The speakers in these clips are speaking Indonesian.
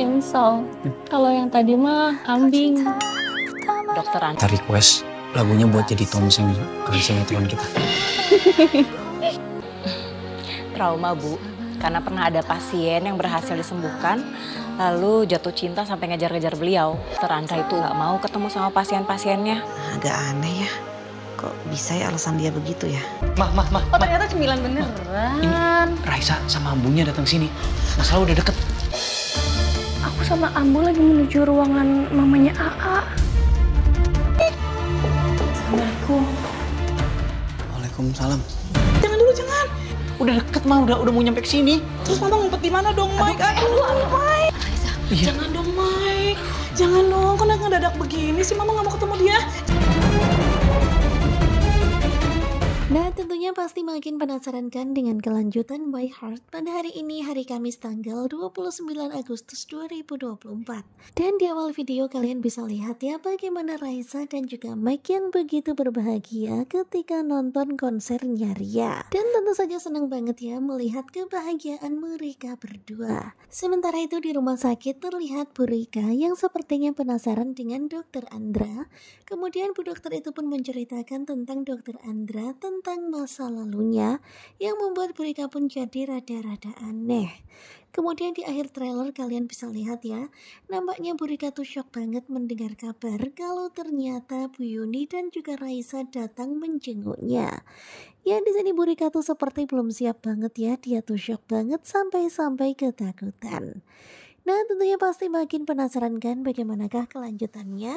Sensong. Kalau yang tadi mah kambing. Dokter Anda. Kita request lagunya buat jadi tongseng ke sinetron kita. trauma bu karena pernah ada pasien yang berhasil disembuhkan lalu jatuh cinta sampai ngejar-ngejar beliau. Dokter Andra itu nggak mau ketemu sama pasien-pasiennya. Agak aneh ya. Kok bisa ya alasan dia begitu ya? Mah, mah, mah, Oh ternyata cemilan beneran. Raisa sama ambunya datang sini. Masalah udah deket. Aku sama Ambu lagi menuju ruangan mamanya AA. Assalamualaikum. Waalaikumsalam. Jangan dulu jangan. Udah deket mah, udah udah mau nyampe ke sini. Terus mama ngumpet di mana dong Mike? Aduh, Mike. Iya. Jangan dong Mike. Jangan dong. Kok ngedadak begini sih mama nggak mau ketemu dia? Pasti makin penasaran kan dengan kelanjutan My Heart pada hari ini hari Kamis tanggal 29 Agustus 2024 Dan di awal video kalian bisa lihat ya bagaimana Raisa dan juga Mike yang begitu berbahagia ketika nonton konsernya Ria Dan tentu saja senang banget ya melihat kebahagiaan mereka berdua. Sementara itu di rumah sakit terlihat Bu Rika yang sepertinya penasaran dengan dokter Andra. Kemudian Bu Dokter itu pun menceritakan tentang Dokter Andra tentang masa lalunya yang membuat Bu Rika pun jadi rada-rada aneh. Kemudian di akhir trailer kalian bisa lihat ya, nampaknya Bu Rika tuh shock banget mendengar kabar kalau ternyata Bu Yuni dan juga Raisa datang menjenguknya. Ya di sini Bu Rika tuh seperti belum siap banget ya, dia tuh shock banget sampai-sampai ketakutan. Nah tentunya pasti makin penasaran kan bagaimanakah kelanjutannya?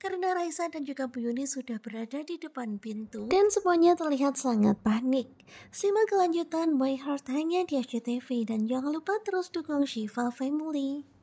Karena Raisa dan juga Bu Yuni sudah berada di depan pintu. Dan semuanya terlihat sangat panik. Simak kelanjutan My Heart hanya di SCTV Dan jangan lupa terus dukung Shiva Family